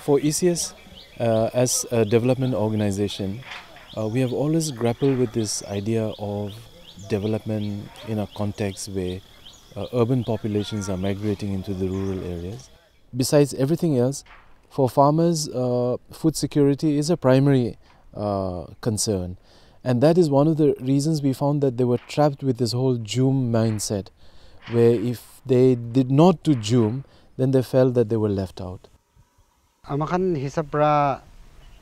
For ECS, uh, as a development organization, uh, we have always grappled with this idea of development in a context where uh, urban populations are migrating into the rural areas. Besides everything else, for farmers, uh, food security is a primary uh, concern. And that is one of the reasons we found that they were trapped with this whole Jhum mindset, where if they did not do Jhum, then they felt that they were left out. আমাৰ খান হিচাপ পৰা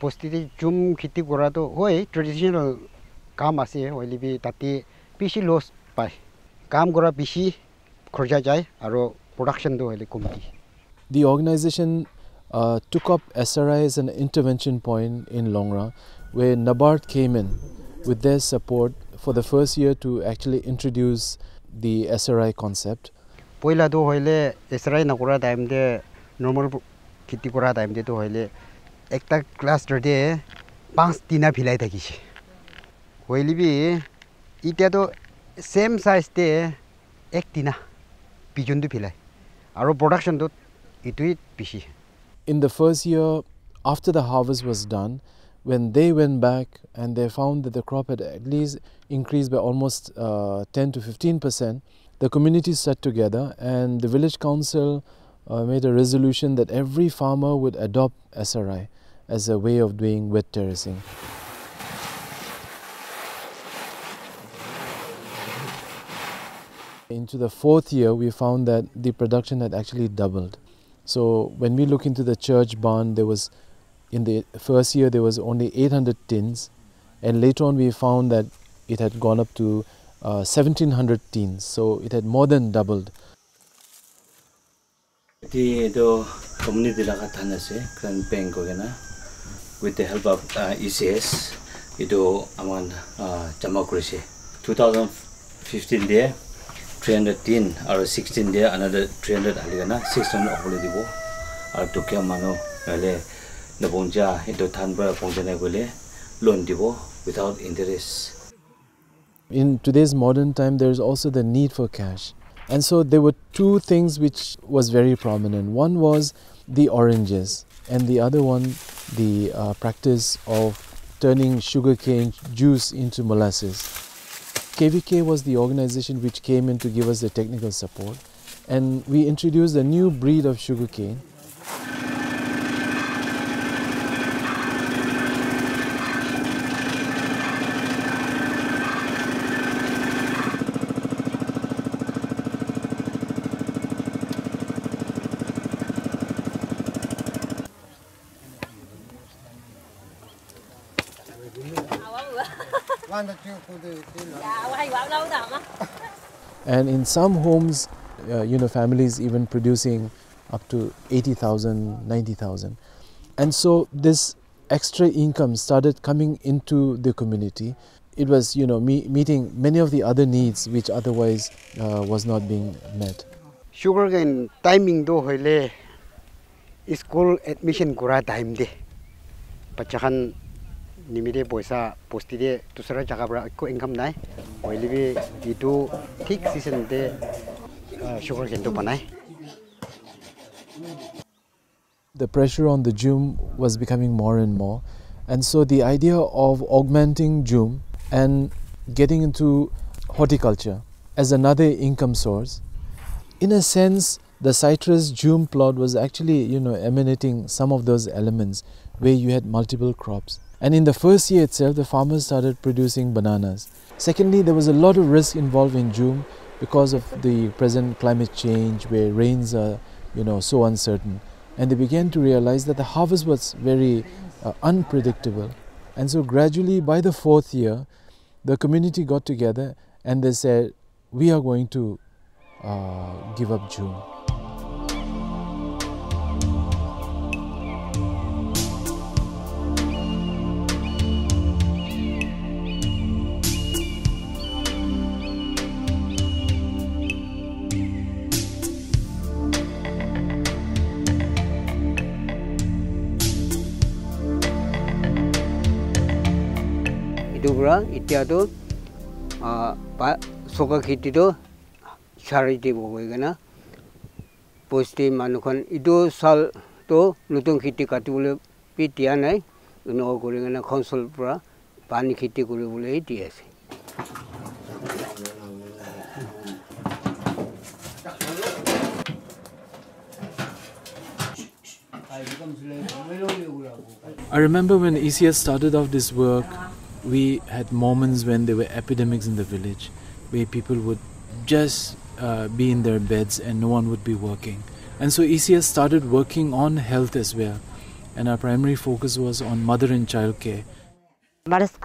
পৰিস্থিতি zoom খেতি কৰাটো হয় traditional কাম আছে হ'লে B তাতে বেছি লছ পায় কাম কৰা বেছি খৰচা যায় আৰু প্ৰডাকশ্যনটো হ'লে কমতি the organisation took up S R I as an intervention point in লংৰা way Norbert came in with the support for the first year to actually introduce the S R I concept পইলাটো হ'লে S R I নকৰা time they normal খেতি কৰা টাইমতেতো হ'লে একটা ক্লাছটোতে পাঁচ দিনা villi থাকিছে হ'লেবি এতিয়াতো same চাইজতে এক দিনা পিজনটো ভিলাই আৰু প্ৰডাকশ্যনটোত এইটোৱেই বেছি In the first year, after the harvest was done, when they went back and they found that the crop had at least increased by almost uh, 10 to 15 percent, the community sat together and the village council uh, made a resolution that every farmer would adopt SRI as a way of doing wet terracing. Into the fourth year, we found that the production had actually doubled. So when we look into the church barn, there was in the first year there was only 800 tins, and later on we found that it had gone up to uh, 1700 tins. So it had more than doubled. Gena with the help of uh, ECS itu aman uh, jama kurise 2015 dia 310 or 16 dia another 300 ali gana 600 okole dibo mano itu loan dibo without interest. In today's modern time, there is also the need for cash. And so there were two things which was very prominent. One was the oranges, and the other one, the uh, practice of turning sugarcane juice into molasses. KVK was the organization which came in to give us the technical support, and we introduced a new breed of sugarcane. and in some homes, uh, you know, families even producing up to 80,000, 90,000. And so this extra income started coming into the community. It was, you know, me meeting many of the other needs which otherwise uh, was not being met. Sugarcane timing do hoile school admission kura time de. Pachakan নিমিতে পইচা পষ্টিতে দুচৰা জেগাৰ পৰা একো income নাই হ'লেবি এইটো ঠিক চিজনতে sugar কেনটো বনায় the pressure on the Jum was becoming more and more. And so the idea of augmenting Jum and getting into horticulture as another income source, in a sense, the citrus Jum plot was actually, you know, emanating some of those elements where you had multiple crops. And in the first year itself, the farmers started producing bananas. Secondly, there was a lot of risk involved in Jum because of the present climate change where rains are, you know, so uncertain and they began to realize that the harvest was very uh, unpredictable. And so, gradually, by the fourth year, the community got together and they said, We are going to uh, give up Jhum. এইটোৰ পৰা এতিয়াতো চকা খেতিটো চাৰি দিব গৈ কিনে। পষ্টি মানুহখন ইটো চাউল তো নতুন খেতি কাটিবলৈ দিয়া নাই। ন কৰি কিনে অঞ্চলৰ পৰা পানী খেতি কৰিবলৈ দি আছে। I remember when ECS started off this work, we had moments when there were epidemics in the village where people would just uh, be in their beds and no one would be working. And so ECS started working on health as well. And our primary focus was on mother and child care. Maras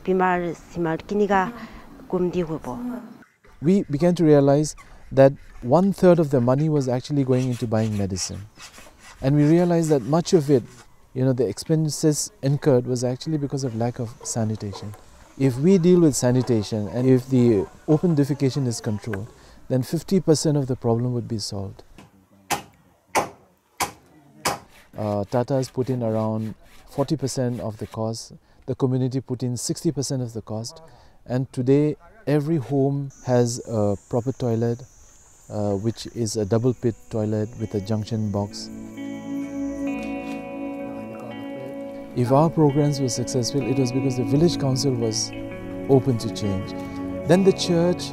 bimar simar kumdi hubo. We began to realize that one third of the money was actually going into buying medicine. And we realized that much of it, you know, the expenses incurred was actually because of lack of sanitation. If we deal with sanitation and if the open defecation is controlled, then 50% of the problem would be solved. Uh, Tata has put in around 40% of the cost, the community put in 60% of the cost, and today every home has a proper toilet, uh, which is a double pit toilet with a junction box. If our programs were successful, it was because the village council was open to change. Then the church,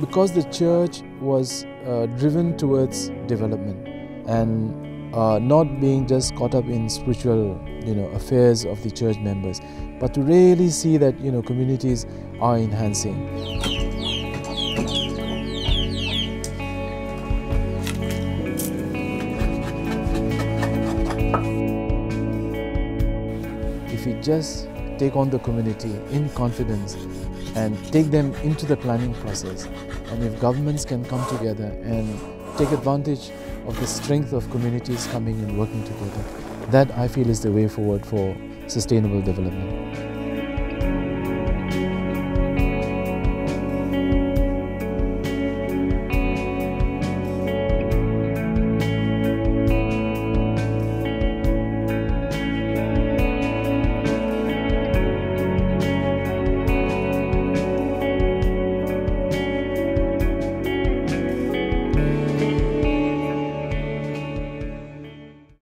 because the church was uh, driven towards development and uh, not being just caught up in spiritual, you know, affairs of the church members, but to really see that you know communities are enhancing. If we just take on the community in confidence and take them into the planning process, and if governments can come together and take advantage of the strength of communities coming and working together, that I feel is the way forward for sustainable development.